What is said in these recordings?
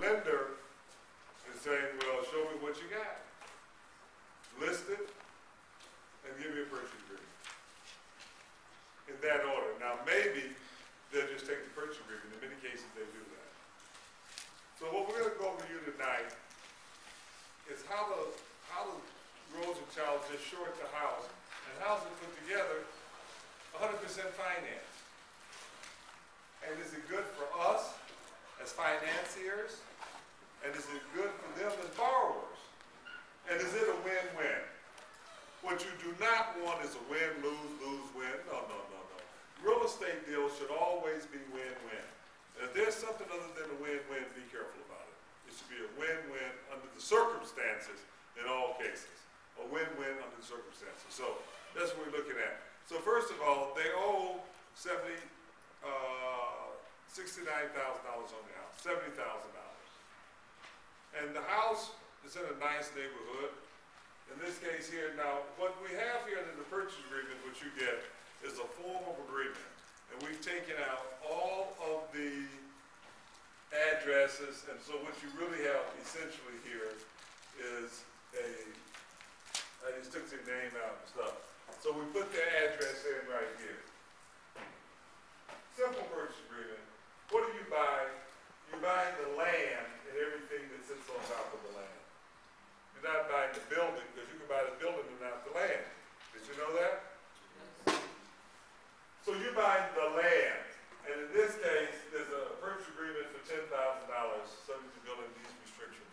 lender is saying, well, show me what you got. List it and give me a purchase agreement. In that order. Now, maybe they'll just take the purchase agreement. In many cases, they do that. So what we're gonna go over you tonight is how the, how the Rosenchild just short the house and how's it put together hundred percent finance. And is it good for us as financiers? And is it good for them as borrowers? And is it a win-win? What you do not want is a win, lose, lose, win. No, no, no, no. Real estate deals should always be win-win. If there's something other than a win-win, be careful about it. It should be a win-win under the circumstances in all cases. A win-win under the circumstances. So that's what we're looking at. So first of all, they owe seventy, uh, sixty-nine thousand dollars on the house, seventy thousand dollars. And the house is in a nice neighborhood. In this case here, now, what we have here in the purchase agreement, which you get, is a form of agreement. And we've taken out all of the addresses, and so what you really have essentially here is a, I just took the name out and stuff. So we put the address in right here. Simple purchase agreement. What do you buy? You buy the land and everything that sits on top of the land. You're not buying the building, because you can buy the building and not the land. Did you know that? So you buy the land, and in this case, there's a purchase agreement for ten thousand dollars, subject to building these restrictions.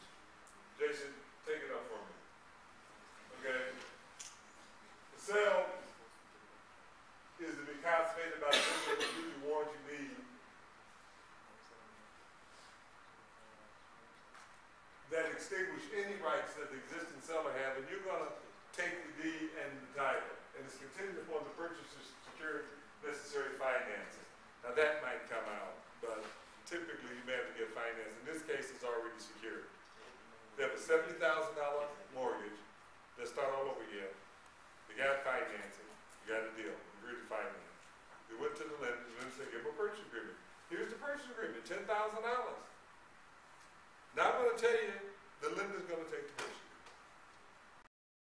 Jason, take it up for me. Okay? The sale is to be consummated by the vendor with duty warranty deed that extinguish any rights that the existing seller have, and you're gonna take the deed and the title, and it's contingent upon the purchaser's secure necessary financing. Now, that might come out, but typically you may have to get finance. In this case, it's already secured. They have a seventy thousand dollar mortgage, they start all over again. They got financing, you got a deal,